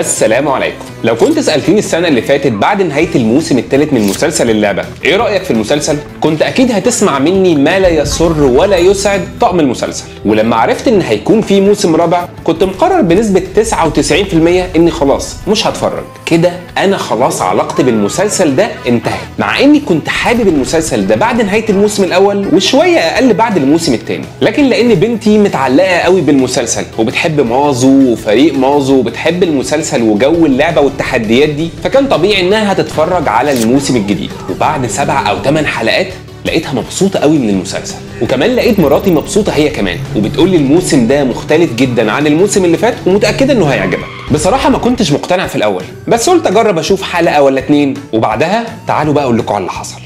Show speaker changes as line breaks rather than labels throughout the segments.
السلام عليكم لو كنت سألتني السنة اللي فاتت بعد نهاية الموسم الثالث من مسلسل اللعبة إيه رأيك في المسلسل؟ كنت أكيد هتسمع مني ما لا يسر ولا يسعد طقم المسلسل ولما عرفت إن هيكون في موسم رابع كنت مقرر بنسبة 99% إني خلاص مش هتفرج. كده أنا خلاص علاقتي بالمسلسل ده انتهت. مع إني كنت حابب المسلسل ده بعد نهاية الموسم الأول وشوية أقل بعد الموسم الثاني لكن لأن بنتي متعلقة قوي بالمسلسل وبتحب مازو وفريق مازو وبتحب المسلسل وجو اللعبة والتحديات دي فكان طبيعي إنها هتتفرج على الموسم الجديد. وبعد سبع أو ثمان حلقات لقيتها مبسوطة قوي من المسلسل. وكمان لقيت مراتي مبسوطة هي كمان وبتقول لي الموسم ده مختلف جدا عن الموسم اللي فات ومتأكدة إنه هيعجبك. بصراحة ما كنتش مقتنع في الأول بس قلت أجرب أشوف حلقة ولا اتنين وبعدها تعالوا بقى أقول لكم على اللي حصل.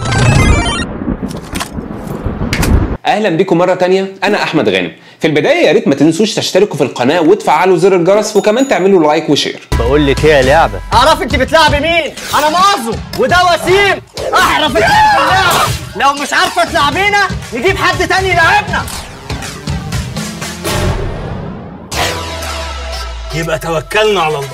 أهلا بيكم مرة تانية. أنا أحمد غانم. في البداية يا ريت ما تنسوش تشتركوا في القناة وتفعلوا زر الجرس وكمان تعملوا like و share.
بقول لك إيه يا لعبة؟
اعرف انت بتلعبي مين؟ أنا ماظو وده وسيم. احرف اتنين في اللعبه لو مش عارفة تلعبينا نجيب حد تاني يلعبنا.
يبقى توكلنا على الله.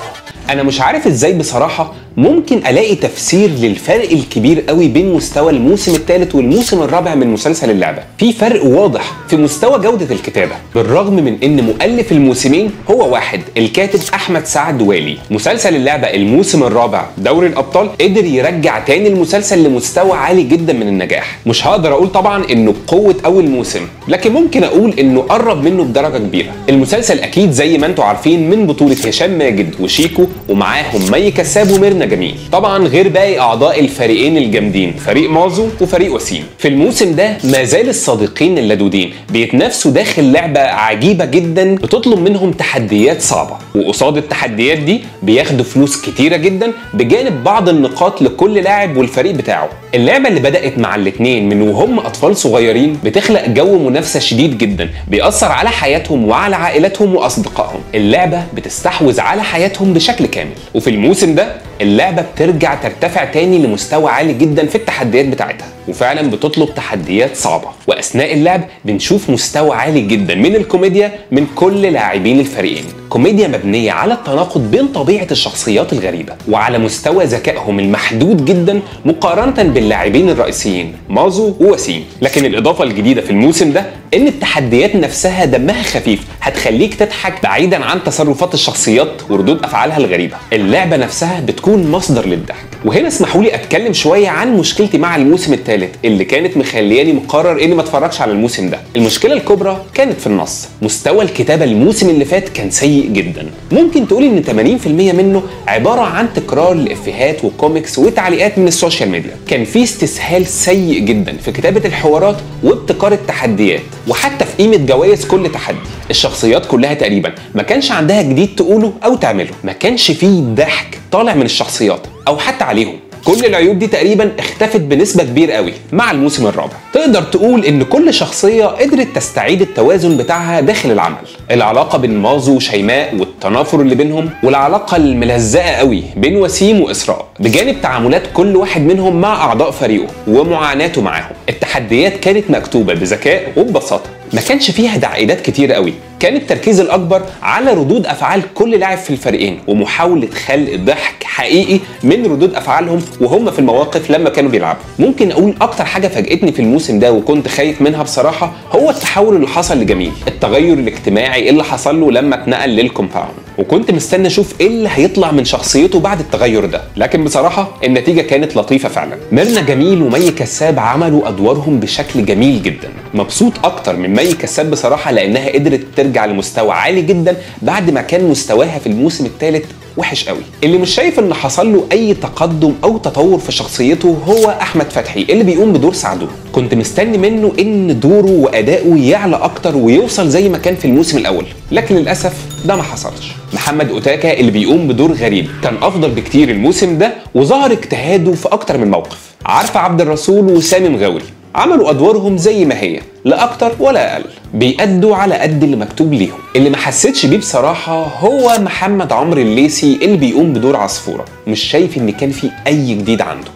أنا مش عارف إزاي بصراحة ممكن ألاقي تفسير للفرق الكبير قوي بين مستوى الموسم الثالث والموسم الرابع من مسلسل اللعبة. في فرق واضح في مستوى جودة الكتابة بالرغم من إن مؤلف الموسمين هو واحد الكاتب أحمد سعد والي. مسلسل اللعبة الموسم الرابع دوري الأبطال قدر يرجع تاني المسلسل لمستوى عالي جدا من النجاح. مش هقدر أقول طبعا إنه بقوة أول موسم لكن ممكن أقول إنه قرب منه بدرجة كبيرة. المسلسل أكيد زي ما أنتم عارفين من بطولة هشام ماجد وشيكو ومعاهم مي كساب وميرنا جميل. طبعا غير باقي أعضاء الفريقين الجامدين فريق مازو وفريق وسيم. في الموسم ده ما زال الصديقين اللدودين بيتنافسوا داخل لعبة عجيبة جدا بتطلب منهم تحديات صعبة. وقصاد التحديات دي بياخدوا فلوس كتيرة جدا بجانب بعض النقاط لكل لاعب والفريق بتاعه. اللعبة اللي بدأت مع الاتنين من وهم أطفال صغيرين بتخلق جو منافسة شديد جدا بيأثر على حياتهم وعلى عائلاتهم وأصدقائهم. اللعبة بتستحوذ على حياتهم بشكل كامل. وفي الموسم ده اللعبة بترجع ترتفع تاني لمستوى عالي جدا في التحديات بتاعتها. وفعلا بتطلب تحديات صعبة. وأثناء اللعب بنشوف مستوى عالي جدا من الكوميديا من كل لاعبين الفريقين. كوميديا مبنية على التناقض بين طبيعة الشخصيات الغريبة وعلى مستوى ذكائهم المحدود جدا مقارنة باللاعبين الرئيسيين ماظو ووسيم. لكن الإضافة الجديدة في الموسم ده إن التحديات نفسها دمها خفيف هتخليك تضحك بعيدا عن تصرفات الشخصيات وردود أفعالها الغريبة. اللعبة نفسها بتكون مصدر للضحك. وهنا اسمحوا لي أتكلم شوية عن مشكلتي مع الموسم الثالث اللي كانت مخلياني مقرر اني ما اتفرجش على الموسم ده. المشكلة الكبرى كانت في النص. مستوى الكتابة الموسم اللي فات كان سيء جدا. ممكن تقول إن 80% منه عبارة عن تكرار لإفيهات وكوميكس وتعليقات من ال social media. كان في استسهال سيء جدا في كتابة الحوارات وابتكار التحديات وحتى في قيمة جوائز كل تحدي. الشخصيات كلها تقريبا ما كانش عندها جديد تقوله أو تعمله. ما كانش فيه ضحك طالع من الشخصيات أو حتى عليهم. كل العيوب دي تقريبا اختفت بنسبة كبيرة قوي مع الموسم الرابع. تقدر تقول إن كل شخصية قدرت تستعيد التوازن بتاعها داخل العمل. العلاقة بين مازو وشيماء والتنافر اللي بينهم والعلاقة الملزقة قوي بين وسيم وإسراء بجانب تعاملات كل واحد منهم مع أعضاء فريقه ومعاناته معاهم. التحديات كانت مكتوبة بذكاء وببساطة. ما كانش فيها تعقيدات كتير قوي. كان التركيز الأكبر على ردود أفعال كل لاعب في الفريقين ومحاولة خلق ضحك حقيقي من ردود أفعالهم وهم في المواقف لما كانوا بيلعبوا. ممكن أقول أكتر حاجة فاجئتني في الموسم ده وكنت خايف منها بصراحة هو التحول اللي حصل لجميل التغير الاجتماعي اللي حصل له لما اتنقل لل compound وكنت مستني أشوف إيه اللي هيطلع من شخصيته بعد التغير ده. لكن بصراحة النتيجة كانت لطيفة فعلا. ميرنا جميل ومي كساب عملوا أدوارهم بشكل جميل جدا. مبسوط أكتر من مي كساب بصراحة لأنها قدرت ترجع لمستوى عالي جدا بعد ما كان مستواها في الموسم الثالث وحش قوي. اللي مش شايف إن حصل له أي تقدم أو تطور في شخصيته هو أحمد فتحي اللي بيقوم بدور سعدون كنت مستني منه إن دوره وأداؤه يعلى أكتر ويوصل زي ما كان في الموسم الأول. لكن للأسف ده ما حصلش. محمد أوتاكا اللي بيقوم بدور غريب. كان أفضل بكتير الموسم ده وظهر اجتهاده في أكتر من موقف. عارفه عبد الرسول وسامي مغاوري؟ عملوا أدوارهم زي ما هي لا أكتر ولا أقل. بيأدوا على قد اللي مكتوب ليهم. اللي ما حسيتش بيه بصراحة هو محمد عمرو الليسي اللي بيقوم بدور عصفورة. مش شايف إن كان في أي جديد عنده.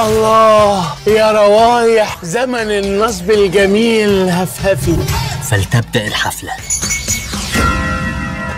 الله يا روايح زمن النصب الجميل هفهفي.
فلتبدأ الحفلة.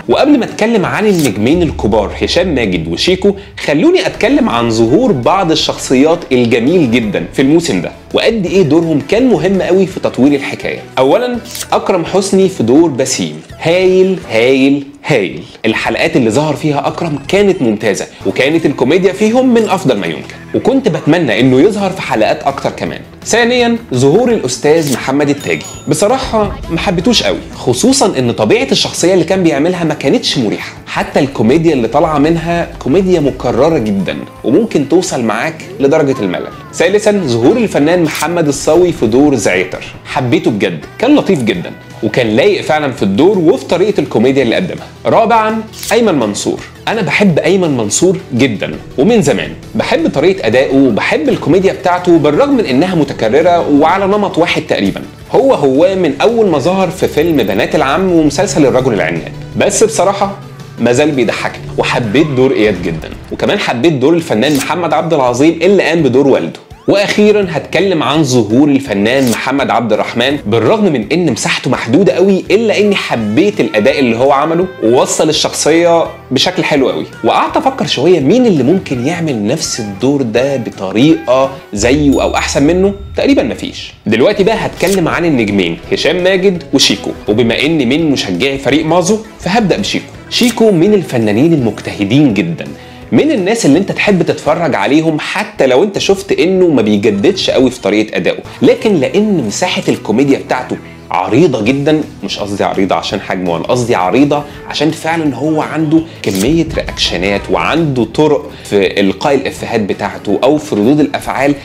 وقبل ما اتكلم عن النجمين الكبار هشام ماجد وشيكو خلوني اتكلم عن ظهور بعض الشخصيات الجميل جدا في الموسم ده وقد إيه دورهم كان مهم قوي في تطوير الحكاية. اولا أكرم حسني في دور بسيم هايل هايل. هايل. الحلقات اللي ظهر فيها أكرم كانت ممتازة وكانت الكوميديا فيهم من أفضل ما يمكن. وكنت بتمنى إنه يظهر في حلقات أكتر كمان. ثانيا ظهور الأستاذ محمد التاجي. بصراحة ما حبيتوش قوي خصوصا إن طبيعة الشخصية اللي كان بيعملها ما كانتش مريحة. حتى الكوميديا اللي طالعة منها كوميديا مكررة جدا وممكن توصل معاك لدرجة الملل. ثالثا ظهور الفنان محمد الصاوي في دور زعتر حبيته بجد كان لطيف جدا. وكان لايق فعلا في الدور وفي طريقة الكوميديا اللي قدمها. رابعا أيمن منصور. أنا بحب أيمن منصور جدا ومن زمان. بحب طريقة أدائه وبحب الكوميديا بتاعته بالرغم من إنها متكررة وعلى نمط واحد تقريبا. هو هو من أول ما ظهر في فيلم بنات العم ومسلسل الرجل العناب. بس بصراحة ما زال بيضحكني وحبيت دور إياد جدا. وكمان حبيت دور الفنان محمد عبد العظيم اللي قام بدور والده. وأخيرا هتكلم عن ظهور الفنان محمد عبد الرحمن بالرغم من إن مساحته محدودة قوي إلا إني حبيت الأداء اللي هو عمله ووصل الشخصية بشكل حلو قوي. وقعدت أفكر شوية مين اللي ممكن يعمل نفس الدور ده بطريقة زيه أو أحسن منه؟ تقريبا مفيش. دلوقتي بقى هتكلم عن النجمين هشام ماجد وشيكو. وبما اني من مشجعي فريق مازو فهبدأ بشيكو. شيكو من الفنانين المجتهدين جدا. من الناس اللي انت تحب تتفرج عليهم حتى لو انت شفت انه ما بيجددش قوي في طريقة أدائه. لكن لأن مساحة الكوميديا بتاعته عريضة جدا مش قصدي عريضة عشان حجمه أنا قصدي عريضة عشان فعلا هو عنده كمية رياكشنات وعنده طرق في إلقاء الإفيهات بتاعته أو في ردود الأفعال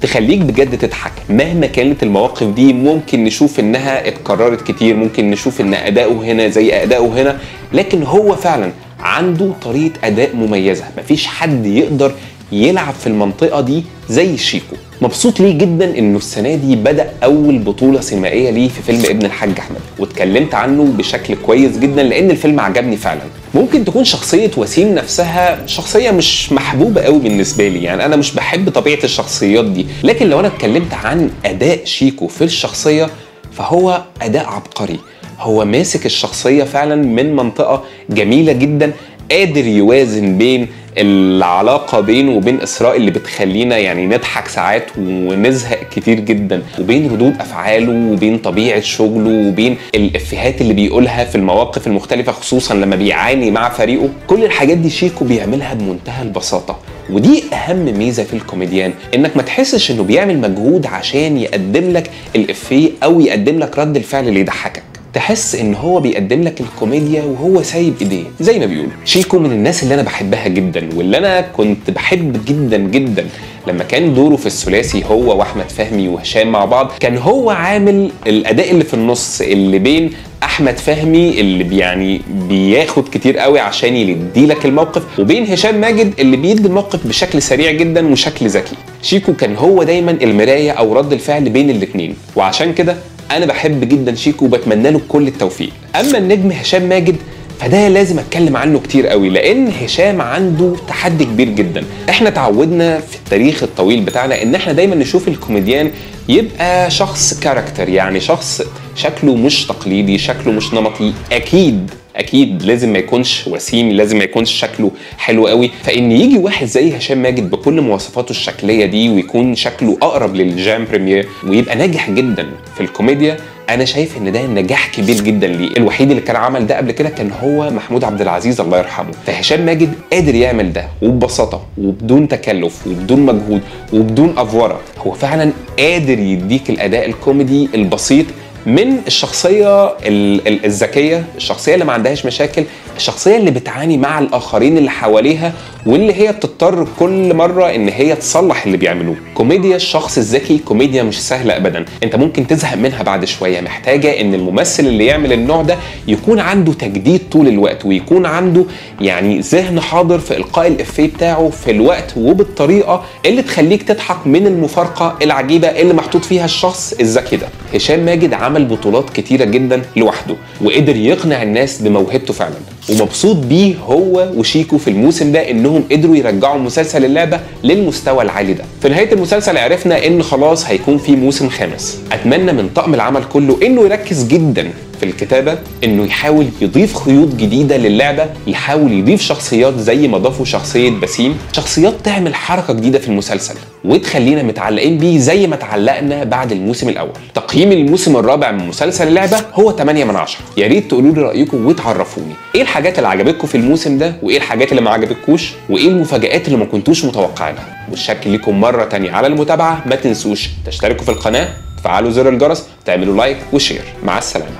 تخليك بجد تضحك. مهما كانت المواقف دي ممكن نشوف إنها اتكررت كتير ممكن نشوف إن أداؤه هنا زي أداؤه هنا لكن هو فعلا عنده طريقة أداء مميزة. مفيش حد يقدر يلعب في المنطقة دي زي شيكو. مبسوط ليه جدا إنه السنة دي بدأ أول بطولة سينمائية ليه في فيلم ابن الحاج أحمد واتكلمت عنه بشكل كويس جدا لأن الفيلم عجبني فعلا. ممكن تكون شخصية وسيم نفسها شخصية مش محبوبة قوي بالنسبة لي يعني أنا مش بحب طبيعة الشخصيات دي. لكن لو أنا اتكلمت عن أداء شيكو في الشخصية فهو أداء عبقري. هو ماسك الشخصية فعلا من منطقة جميلة جدا قادر يوازن بين العلاقة بينه وبين إسراء اللي بتخلينا يعني نضحك ساعات ونزهق كتير جدا وبين ردود أفعاله وبين طبيعة شغله وبين الإفيهات اللي بيقولها في المواقف المختلفة خصوصا لما بيعاني مع فريقه. كل الحاجات دي شيكو بيعملها بمنتهى البساطة ودي أهم ميزة في الكوميديان إنك ما تحسش إنه بيعمل مجهود عشان يقدم لك الإفيه أو يقدم لك رد الفعل اللي يضحكك. تحس إن هو بيقدم لك الكوميديا وهو سايب إيديه. زي ما بيقولوا شيكو من الناس اللي أنا بحبها جدا واللي أنا كنت بحب جدا جدا. لما كان دوره في الثلاثي هو وأحمد فهمي وهشام مع بعض كان هو عامل الأداء اللي في النص اللي بين أحمد فهمي اللي يعني بياخد كتير قوي عشان يدي لك الموقف وبين هشام ماجد اللي بيدي الموقف بشكل سريع جدا وشكل ذكي. شيكو كان هو دايما المراية أو رد الفعل بين الاثنين وعشان كده أنا بحب جدا شيكو وبتمنى له كل التوفيق. اما النجم هشام ماجد فده لازم اتكلم عنه كتير قوي لأن هشام عنده تحدي كبير جدا. إحنا تعودنا في التاريخ الطويل بتاعنا ان إحنا دايما نشوف الكوميديان يبقى شخص character يعني شخص شكله مش تقليدي شكله مش نمطي أكيد. أكيد لازم ما يكونش وسيم لازم ما يكونش شكله حلو قوي. فإن يجي واحد زي هشام ماجد بكل مواصفاته الشكلية دي ويكون شكله أقرب لل jeune premier ويبقى ناجح جدا في الكوميديا أنا شايف إن ده نجاح كبير جدا ليه. الوحيد اللي كان عمل ده قبل كده كان هو محمود عبد العزيز الله يرحمه. فهشام ماجد قادر يعمل ده وببساطة وبدون تكلف وبدون مجهود وبدون أفورة. هو فعلا قادر يديك الأداء الكوميدي البسيط من الشخصية ال- ال- الذكية الشخصية اللي ما عندهاش مشاكل الشخصية اللي بتعاني مع الآخرين اللي حواليها واللي هي بتضطر كل مرة إن هي تصلح اللي بيعملوه. كوميديا الشخص الذكي كوميديا مش سهلة أبدا. أنت ممكن تزهق منها بعد شوية. محتاجة إن الممثل اللي يعمل النوع ده يكون عنده تجديد طول الوقت ويكون عنده يعني ذهن حاضر في إلقاء الإفيه بتاعه في الوقت وبالطريقة اللي تخليك تضحك من المفارقة العجيبة اللي محطوط فيها الشخص الذكي ده. هشام ماجد عمل بطولات كتيرة جدا لوحده وقدر يقنع الناس بموهبته فعلا. ومبسوط بيه هو وشيكو في الموسم ده إنهم قدروا يرجعوا مسلسل اللعبة للمستوى العالي ده. في نهاية المسلسل عرفنا إن خلاص هيكون في موسم خامس. أتمنى من طاقم العمل كله إنه يركز جدا في الكتابة إنه يحاول يضيف خيوط جديدة للعبة يحاول يضيف شخصيات زي ما ضافوا شخصية بسيم شخصيات تعمل حركة جديدة في المسلسل وتخلينا متعلقين بيه زي ما اتعلقنا بعد الموسم الأول. تقييم الموسم الرابع من مسلسل اللعبة هو 8 من 10 يا ريت تقولوا لي رأيكم وتعرفوني. إيه الحاجات اللي عجبتكم في الموسم ده وإيه الحاجات اللي ما عجبتكوش وإيه المفاجآت اللي ما كنتوش متوقعينها. والشكر ليكم مرة تانية على المتابعة. ما تنسوش تشتركوا في القناة تفعلوا زر الجرس تعملوا like و share. مع السلامة.